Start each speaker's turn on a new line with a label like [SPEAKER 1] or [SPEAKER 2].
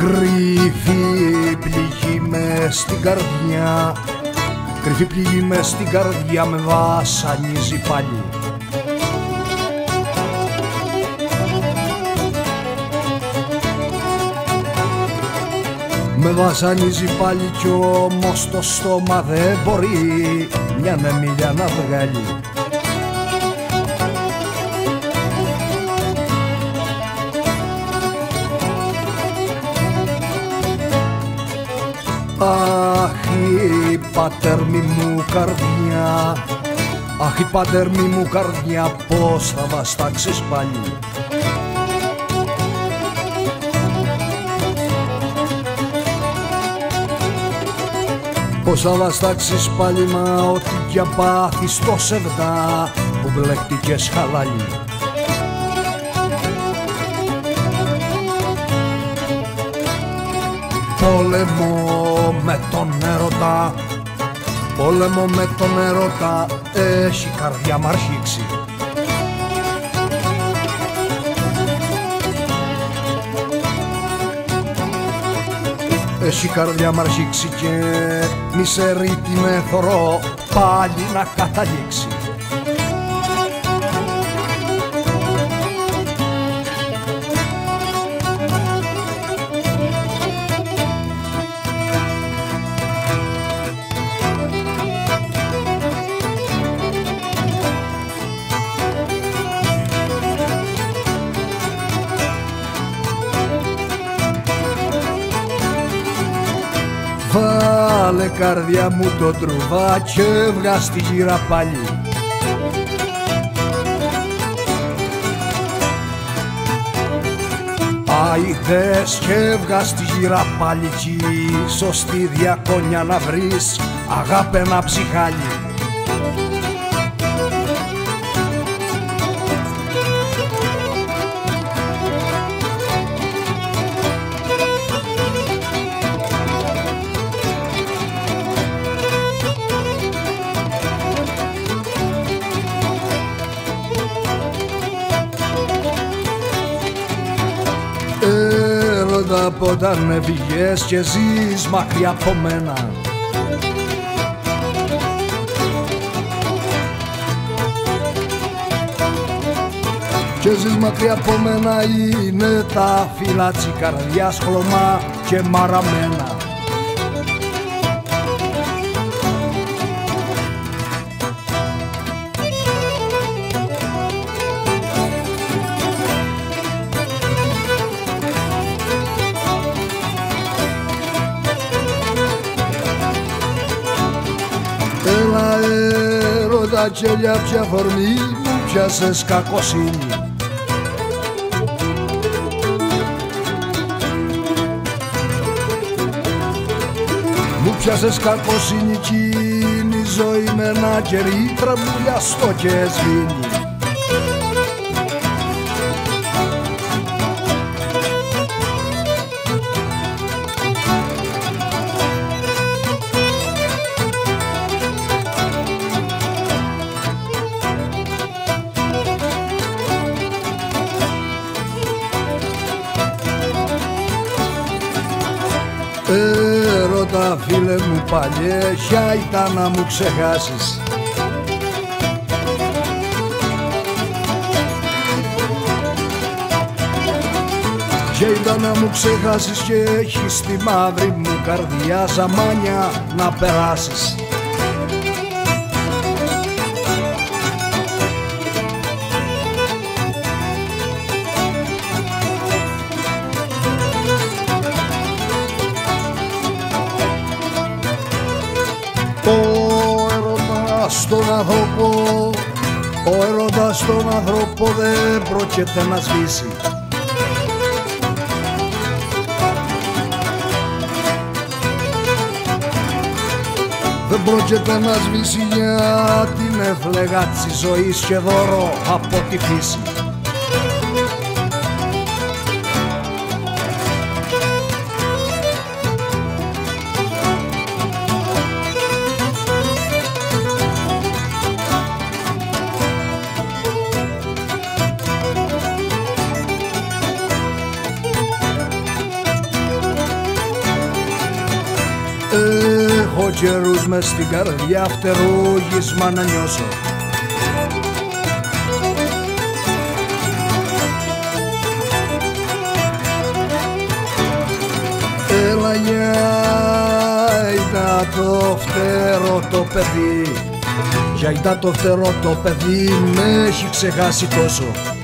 [SPEAKER 1] Κρυφή πληγή μες στην καρδιά Κρυφή πληγή μες στην καρδιά με βασανίζει πάλι. Με βασανίζει πάλι κι όμως το στόμα δεν μπορεί μια νεμίλια να βγάλει Αχ η πατέρμη μου καρδιά. Αχ η πατέρμη μου καρδιά πως θα βαστάξεις πάλι Πως θα βαστάξεις πάλι μα ότι για πάθεις το σεβδά που μπλέκτηκες χαλάλι Πόλεμο με τον έρωτα. Πόλεμο με τον έρωτα Έχει καρδιά μ' αρχίξει Έχει καρδιά μ' αρχίξει και μη σε ρίτη με θωρώ πάλι να καταλήξει Βάλε καρδιά μου το τρουβά και βγα στη γύρα πάλι. Άιδες και βγα στη γύρα πάλι κι σωστή διακόνια να βρεις αγάπη ένα ψυχάλι Έρωτα από όταν έφυγες και ζεις μακριά από μένα. Και ζεις μακριά από μένα είναι τα φύλλα της καρδιάς χλωμά και μαραμένα έρωτα κελιά πια φορμή μου πιάσες κακοσύνη. Μου πιάσες κακοσύνη κι είναι η ζωή με ένα κερί τραμπουλιαστό και σβήνει Έρωτα φίλε μου παλιέ, ποια ήταν να μου ξεχάσεις. Και ήταν να μου ξεχάσεις και έχεις τη μαύρη μου καρδιά ζαμάνια να περάσεις έρωτας στον άνθρωπο Ο έρωτας στον άνθρωπο δεν πρόκειται να σβήσει. Δεν πρόκειται να σβήσει για την έφλεγα της ζωής και δώρο από τη φύση Έχω καιρούς μες στην καρδιά φτερούγισμα να νιώσω. Έλα για είδα το φτερό το παιδί. Για είδα το φτερό το παιδί με έχει ξεχάσει τόσο